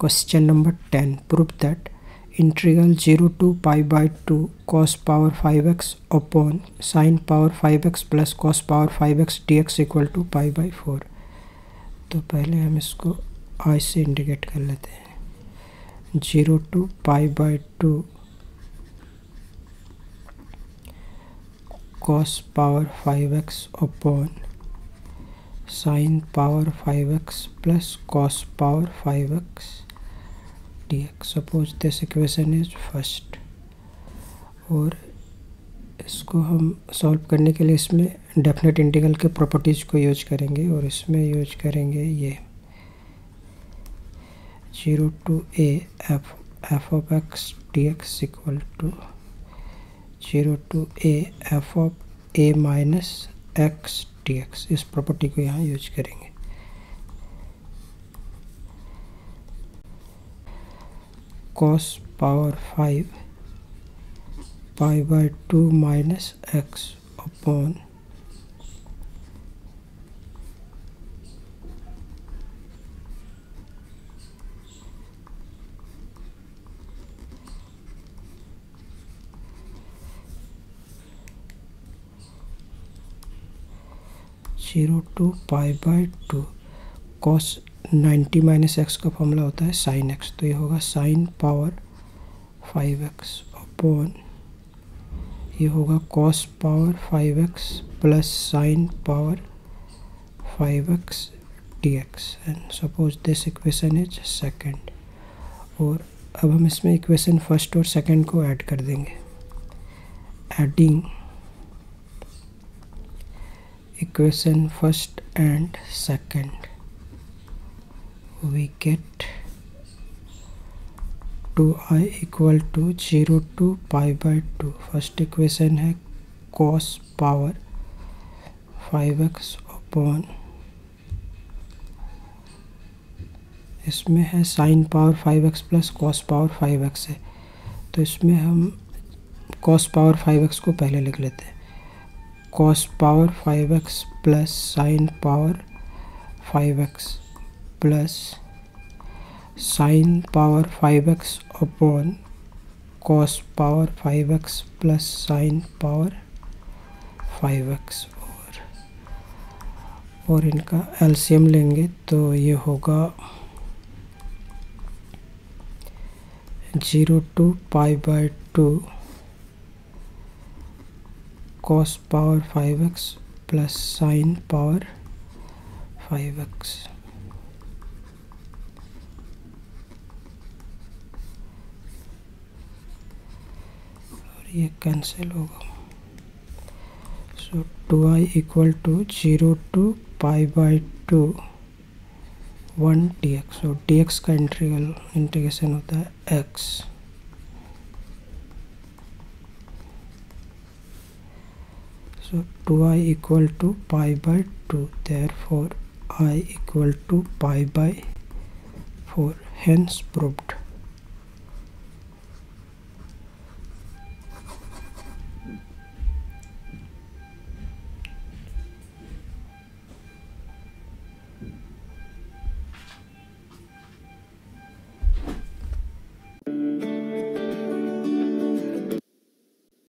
Question number ten proof that integral zero to pi by two cos power five x upon sine power five x plus cos power five x d x equal to pi by four तो पहले हम इसको आई से indicate कर लेते हैं। Zero to pi by two cos power five x upon power 5x upon sin power 5x plus cos power 5x dx. Suppose this equation is first. और इसको हम सॉल्व करने के लिए इसमें डेफिनेट इंटीग्रल के प्रॉपर्टीज़ को यूज़ करेंगे और इसमें यूज़ करेंगे ये zero to a f f of x d x equal to zero to a f of a minus x d x इस प्रॉपर्टी को यहाँ यूज़ करेंगे। Cos power 5 pi by 2 minus x upon zero to pi by two. Cos ninety minus x का formula होता है sine x. तो ये होगा sine power five x upon, ये होगा cos power five x plus sine power five x d x and suppose this equation is second और अब हम इसमें इक्वेशन फ़र्स्ट और सेकेंड को ऐड कर देंगे। Adding equation first and second. We get 2i equal to 0 to pi by 2 first equation है cos power 5x upon इसमें है sine power 5x plus cos power 5x है। तो इसमें हम कॉस पावर 5x को पहले लिख लेते हैं। Cos power 5x plus sine power 5x plus sine power 5x upon cos power 5x plus sine power 5x और और इनका एलसीएम लेंगे तो ये होगा zero to pi by two cos power 5x plus sine power 5x और ये cancel होगा so two I equal to zero to pi by two one d x और डी एक्स का इंटीग्रल इंटीग्रेशन होता है x so 2i equal to pi by 2 therefore i equal to pi by 4 hence proved